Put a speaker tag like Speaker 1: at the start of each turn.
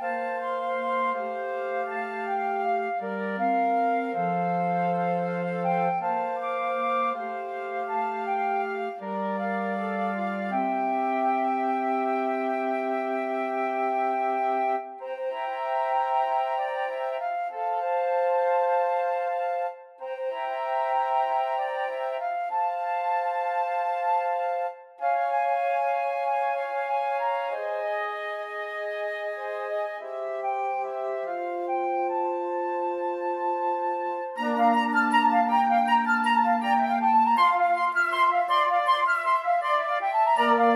Speaker 1: Música Thank you.